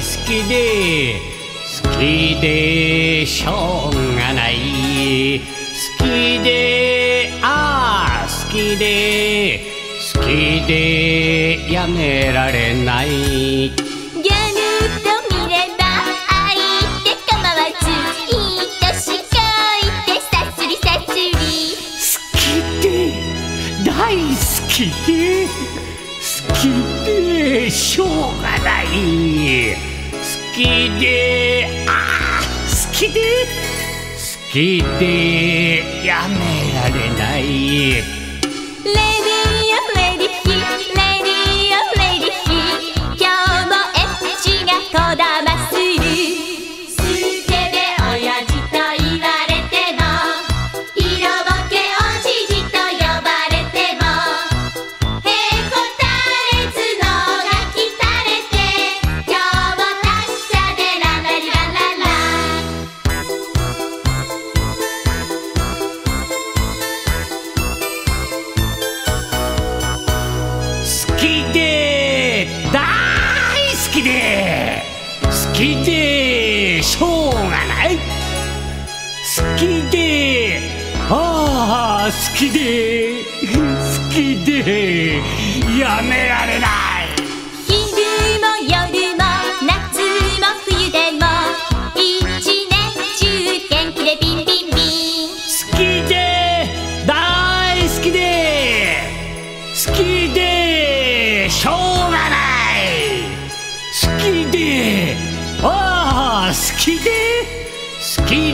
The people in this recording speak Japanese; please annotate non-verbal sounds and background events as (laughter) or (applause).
好きで好きでしょうがない好きでああ好きで好きでやめられないギャルと見れば愛って構わずいい年こいてさすりさすり好きで大好きで好きでしょうがない。好きであ好きで好きでやめられない。好きで好きでしょうがない。好きでああ好きで (laughs) 好きでやめられない。して好き。